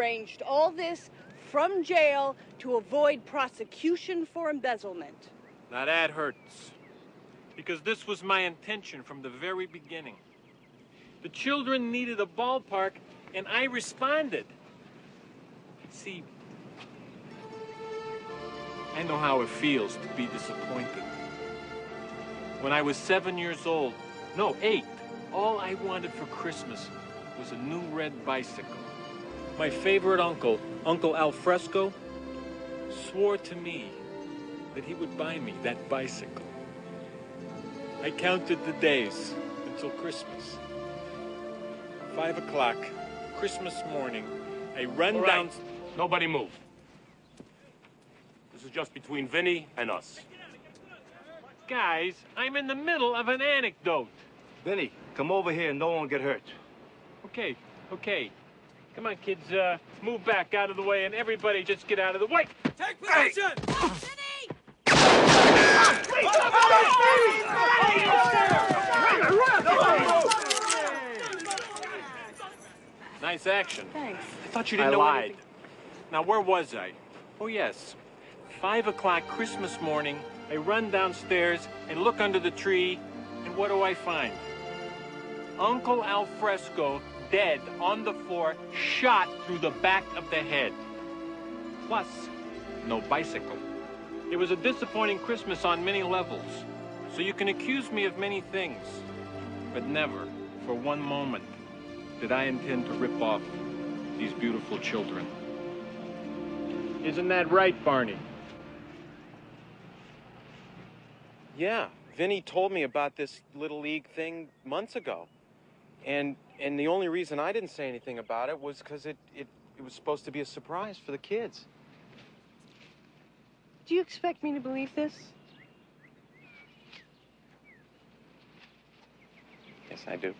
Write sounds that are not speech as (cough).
arranged all this from jail to avoid prosecution for embezzlement. Now that hurts. Because this was my intention from the very beginning. The children needed a ballpark, and I responded. See, I know how it feels to be disappointed. When I was seven years old, no, eight, all I wanted for Christmas was a new red bicycle. My favorite uncle, Uncle Alfresco, swore to me that he would buy me that bicycle. I counted the days until Christmas. Five o'clock, Christmas morning, I run All down. right. Nobody move. This is just between Vinny and us. Guys, I'm in the middle of an anecdote. Vinny, come over here. And no one get hurt. Okay, okay. Come on, kids, uh, move back out of the way, and everybody just get out of the way. Take position! (laughs) Nice action. Thanks. I thought you didn't I know lied. anything. Now, where was I? Oh, yes. Five o'clock Christmas morning, I run downstairs and look under the tree, and what do I find? Uncle Alfresco dead on the floor, shot through the back of the head. Plus, no bicycle. It was a disappointing Christmas on many levels. So you can accuse me of many things, but never, for one moment, did I intend to rip off these beautiful children. Isn't that right, Barney? Yeah, Vinny told me about this little league thing months ago. And and the only reason I didn't say anything about it was because it, it, it was supposed to be a surprise for the kids. Do you expect me to believe this? Yes, I do.